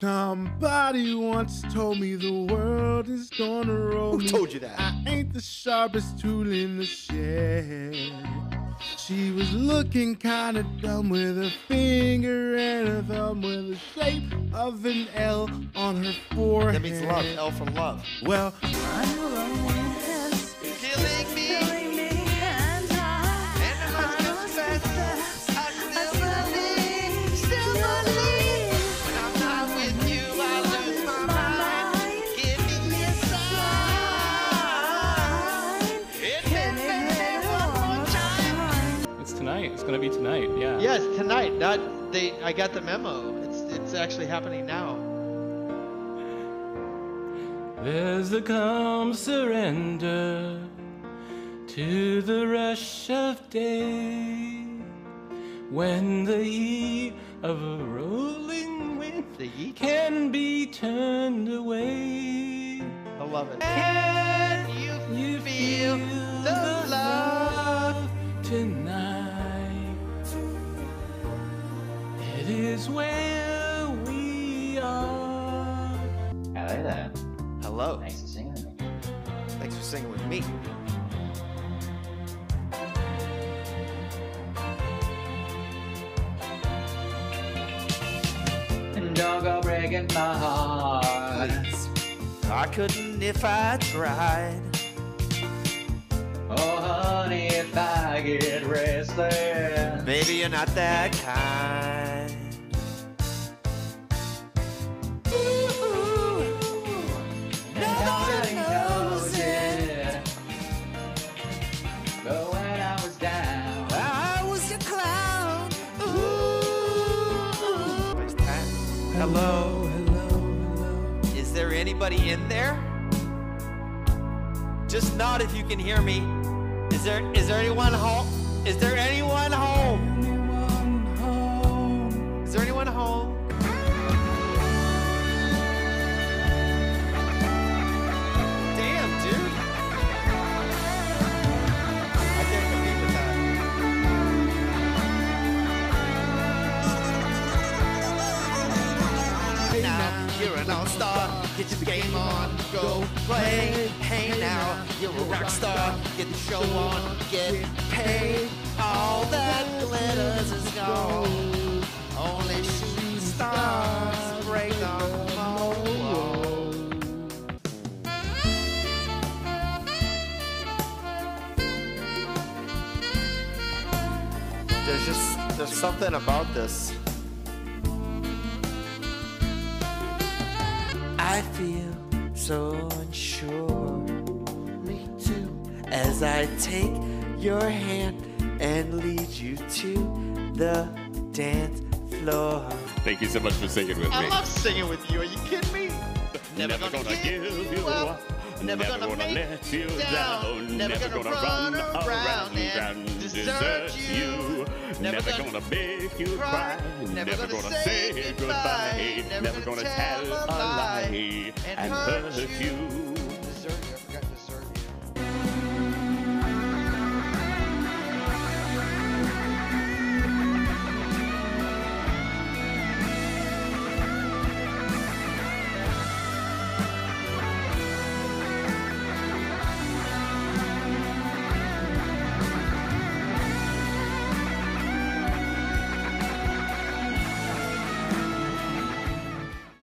Somebody once told me the world is gonna roll Who me. told you that? I ain't the sharpest tool in the shed. She was looking kinda dumb with a finger and a thumb with the shape of an L on her forehead. That means love. L from love. Well, Killing Yes, tonight. Not they. I got the memo. It's it's actually happening now. There's a calm surrender to the rush of day when the heat of a rolling wind The can be turned away. I love it. Can you you feel feel the It is where we are. Hello there. Hello. Thanks for singing with me. Thanks for singing with me. And don't go breaking my heart. I couldn't if I tried. Oh, honey, if I get restless. Maybe you're not that kind. Hello. Is there anybody in there? Just nod if you can hear me. Is there is there anyone home? Is there anyone home? Is there anyone home? All-star. Get your game on, go play. Hey now, you're a rock star. Get the show on, get paid. All that glitters is gone. Only shooting stars break the. There's just there's something about this. I feel so unsure. Me too. As I take your hand and lead you to the dance floor. Thank you so much for singing with me. I love singing with you. Are you kidding me? Never, gonna, give you up. Never, gonna, make let you down. down. Never, gonna, run around and desert you. Never, gonna, make you cry. Never Never, gonna gonna, say say goodbye. goodbye. Never Never gonna gonna tell and hurt you.